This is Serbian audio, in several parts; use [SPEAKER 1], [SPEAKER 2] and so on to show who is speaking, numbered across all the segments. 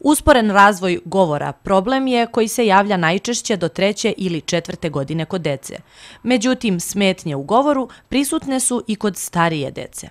[SPEAKER 1] Usporen razvoj govora problem je koji se javlja najčešće do treće ili četvrte godine kod dece. Međutim, smetnje u govoru prisutne su i kod starije dece.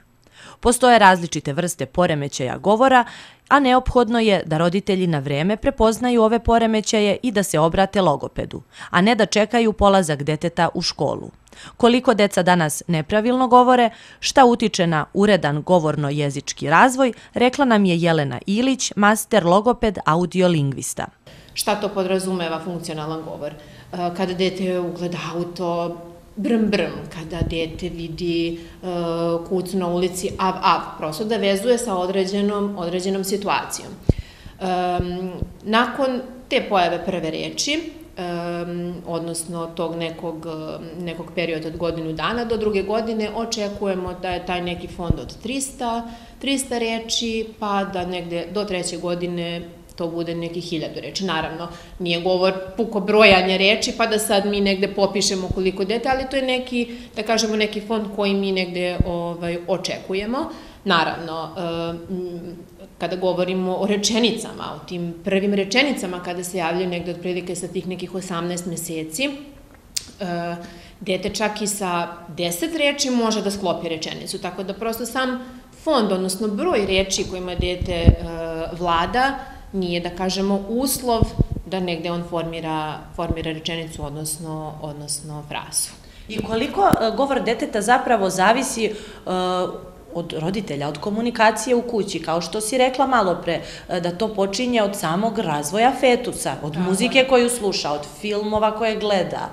[SPEAKER 1] Postoje različite vrste poremećaja govora, a neophodno je da roditelji na vreme prepoznaju ove poremećaje i da se obrate logopedu, a ne da čekaju polazak deteta u školu. Koliko deca danas nepravilno govore, šta utiče na uredan govorno-jezički razvoj, rekla nam je Jelena Ilić, master logoped audiolingvista.
[SPEAKER 2] Šta to podrazumeva funkcionalan govor? E, kada dete ugleda auto, brm brm, kada dete vidi uh, kuc na ulici av av, prosto da vezuje sa određenom, određenom situacijom. Um, nakon te pojave prve reči, um, odnosno tog nekog, nekog perioda od godinu dana do druge godine, očekujemo da je taj neki fond od 300, 300 reči, pa da negde do treće godine to bude neki hiljadu reči. Naravno, nije govor puko brojanje reči, pa da sad mi negde popišemo koliko dete, ali to je neki, da kažemo, neki fond koji mi negde ovaj, očekujemo. Naravno, eh, kada govorimo o rečenicama, o tim prvim rečenicama kada se javljaju negde otprilike sa tih nekih 18 meseci, eh, dete čak i sa 10 reči može da sklopi rečenicu, tako da prosto sam fond, odnosno broj reči kojima dete eh, vlada, nije, da kažemo, uslov da negde on formira, formira rečenicu, odnosno, odnosno frazu.
[SPEAKER 1] I koliko e, govor deteta zapravo zavisi uh, od roditelja, od komunikacije u kući, kao što si rekla malo pre, e, da to počinje od samog razvoja fetusa, od Tako. muzike koju sluša, od filmova koje gleda,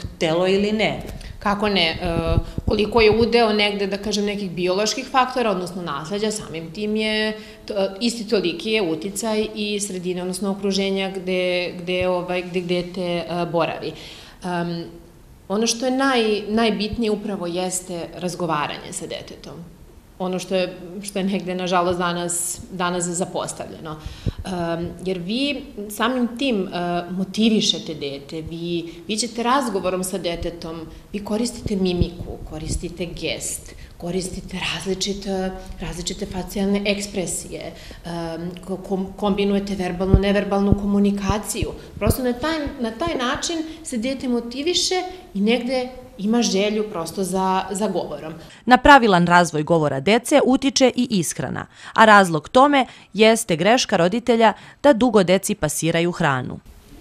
[SPEAKER 1] htelo ili ne.
[SPEAKER 2] Kako ne, e, koliko je udeo negde, da kažem, nekih bioloških faktora, odnosno nasledđa, samim tim je isti toliki je uticaj i sredine, odnosno okruženja gde, gde, ovaj, gde dete e, boravi. Um, ono što je naj, najbitnije upravo jeste razgovaranje sa detetom ono što je, što je negde, nažalost, danas, danas zapostavljeno. Um, jer vi samim tim uh, motivišete dete, vi, vi ćete razgovorom sa detetom, vi koristite mimiku, koristite gest, koristite različite, različite facijalne ekspresije, kombinujete verbalnu, neverbalnu komunikaciju. Prosto na taj, na taj način se dete motiviše i negde ima želju prosto za, za govorom.
[SPEAKER 1] Na pravilan razvoj govora dece utiče i ishrana, a razlog tome jeste greška roditelja da dugo deci pasiraju hranu.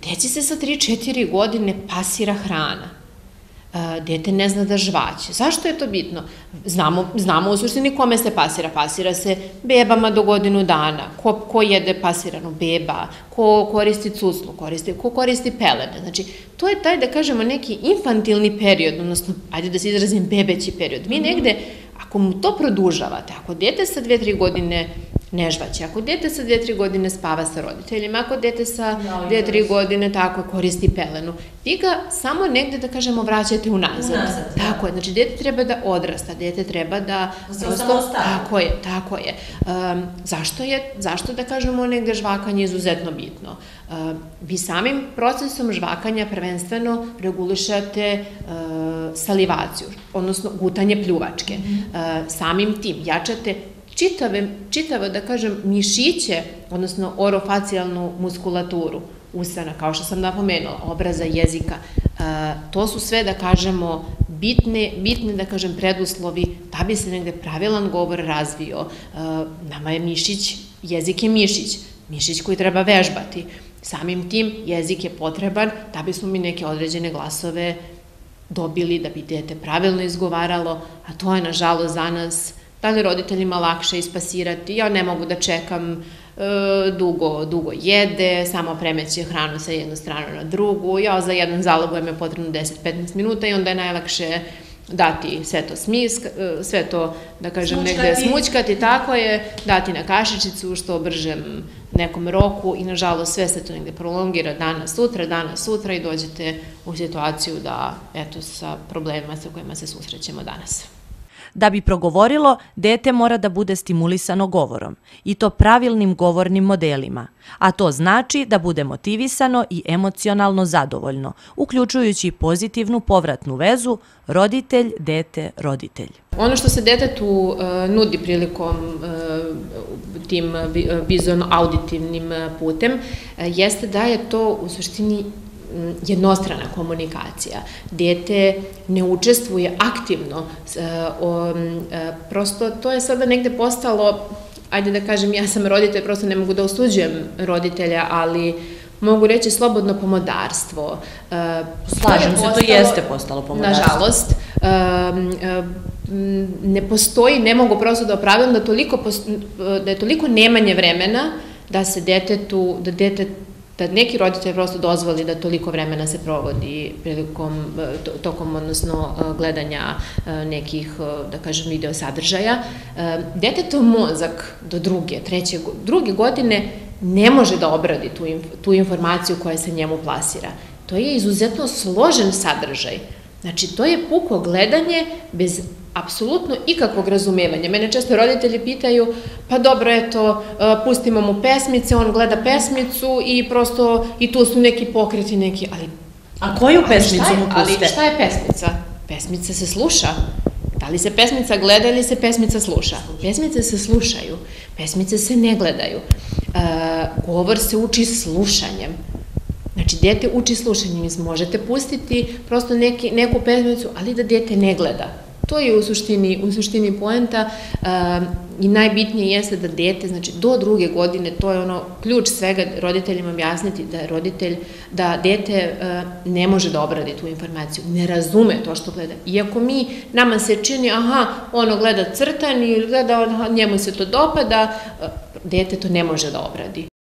[SPEAKER 2] Deci se sa 3-4 godine pasira hrana dete ne zna da žvaće. Zašto je to bitno? Znamo, znamo u suštini kome se pasira. Pasira se bebama do godinu dana. Ko, ko jede pasiranu beba, ko koristi cuclu, koristi, ko koristi pelene. Znači, to je taj, da kažemo, neki infantilni period, odnosno, ajde da se izrazim, bebeći period. Vi negde, ako mu to produžavate, ako dete sa dve, tri godine ne žvaće. Ako dete sa 2-3 godine spava sa roditeljima, ako dete sa 2-3 godine tako koristi pelenu, vi ga samo negde, da kažemo, vraćate unazad. Unazad, da. Tako je, znači dete treba da odrasta, dete treba da...
[SPEAKER 1] Se prosto,
[SPEAKER 2] tako je, tako je. Um, zašto je, zašto da kažemo negde žvakanje izuzetno bitno? Uh, vi samim procesom žvakanja prvenstveno regulišate uh, salivaciju, odnosno gutanje pljuvačke. Mm uh, samim tim jačate čitave, čitave, da kažem, mišiće, odnosno orofacijalnu muskulaturu usana, kao što sam napomenula, obraza jezika, to su sve, da kažemo, bitne, bitne, da kažem, preduslovi da bi se negde pravilan govor razvio. Nama je mišić, jezik je mišić, mišić koji treba vežbati. Samim tim jezik je potreban da bismo mi neke određene glasove dobili, da bi dete pravilno izgovaralo, a to je, nažalost, za nas da li roditeljima lakše ispasirati, ja ne mogu da čekam e, dugo, dugo jede, samo premeće hranu sa jednu stranu na drugu, ja za jedan zalogujem je potrebno 10-15 minuta i onda je najlakše dati sve to smisk, e, sve to, da kažem, smučkati. negde smućkati, tako je, dati na kašičicu što bržem nekom roku i nažalost sve se to negde prolongira danas sutra, danas sutra i dođete u situaciju da, eto, sa problemima sa kojima se susrećemo danas.
[SPEAKER 1] Da bi progovorilo, dete mora da bude stimulisano govorom i to pravilnim govornim modelima, a to znači da bude motivisano i emocionalno zadovoljno, uključujući pozitivnu povratnu vezu roditelj, dete, roditelj.
[SPEAKER 2] Ono što se detetu uh, nudi prilikom uh, tim vizualno-auditivnim putem, jeste da je to u suštini jednostrana komunikacija. Dete ne učestvuje aktivno, prosto to je sada negde postalo, ajde da kažem, ja sam roditelj, prosto ne mogu da osuđujem roditelja, ali mogu reći slobodno pomodarstvo.
[SPEAKER 1] Slažem se, to jeste postalo pomodarstvo.
[SPEAKER 2] Nažalost, ne postoji, ne mogu prosto da opravdam da, toliko, da je toliko nemanje vremena da se detetu, da dete da neki roditelj prosto dozvoli da toliko vremena se provodi prilikom, tokom, odnosno gledanja nekih, da kažem, video sadržaja. Detetov mozak do druge, treće, druge godine ne može da obradi tu, tu informaciju koja se njemu plasira. To je izuzetno složen sadržaj. Znači, to je puko gledanje bez apsolutno ikakvog razumevanja. Mene često roditelji pitaju, pa dobro, eto, e, pustimo mu pesmice, on gleda pesmicu i prosto, i tu su neki pokreti, neki, ali...
[SPEAKER 1] A koju pesmicu mu puste?
[SPEAKER 2] Ali šta je pesmica? Pesmica se sluša. Da li se pesmica gleda ili se pesmica sluša? Pesmice se slušaju, pesmice se ne gledaju. E, govor se uči slušanjem. Znači, dete uči slušanjem, možete pustiti prosto neki, neku pesmicu, ali da dete ne gleda To je u suštini, u suštini poenta uh, i najbitnije jeste da dete, znači do druge godine, to je ono ključ svega roditeljima objasniti da roditelj, da dete uh, ne može da obradi tu informaciju, ne razume to što gleda. Iako mi, nama se čini, aha, ono gleda crtan ili gleda, njemu se to dopada, uh, dete to ne može da obradi.